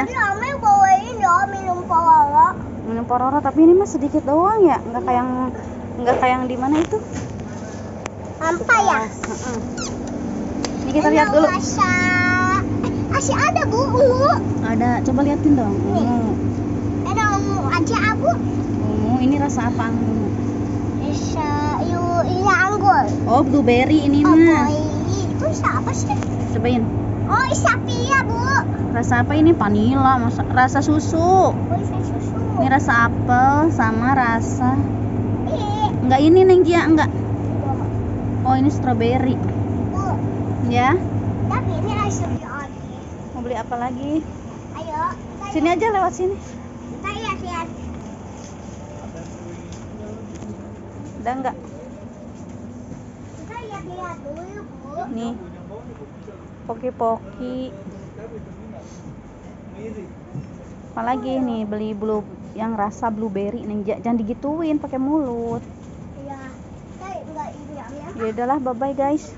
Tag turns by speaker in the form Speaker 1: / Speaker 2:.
Speaker 1: Tadi Ame bawain ya minum pororo.
Speaker 2: minum pororo tapi ini mah sedikit doang ya nggak kayak yang nggak kayak yang di mana itu
Speaker 1: Apa ya?
Speaker 2: Heeh. ini kita lihat dulu
Speaker 1: Rasa. Eh, masih ada bu ungu.
Speaker 2: ada coba liatin dong
Speaker 1: Nih.
Speaker 2: ungu
Speaker 1: Ada ungu aja abu.
Speaker 2: ungu ini rasa apa ungu
Speaker 1: Rasa yu ini anggur.
Speaker 2: oh blueberry ini
Speaker 1: Oh
Speaker 2: mah
Speaker 1: boy, itu siapa sih?
Speaker 2: cobain
Speaker 1: Oh bu.
Speaker 2: Rasa apa ini vanilla masa rasa susu
Speaker 1: Oh
Speaker 2: ini rasa apel sama rasa enggak ini neng Jia enggak
Speaker 1: Bu.
Speaker 2: oh ini strawberry
Speaker 1: Bu.
Speaker 2: ya
Speaker 1: Tapi ini rasa biar.
Speaker 2: mau beli apa lagi
Speaker 1: Ayo.
Speaker 2: sini aja lewat sini
Speaker 1: Kita lihat-lihat.
Speaker 2: udah enggak
Speaker 1: Kita lihat-lihat dulu bu.
Speaker 2: nih poki-poki apalagi nih beli blue yang rasa blueberry nih Ja- jangan digituin pakai mulut
Speaker 1: Iya. Ya.
Speaker 2: ya udahlah bye bye guys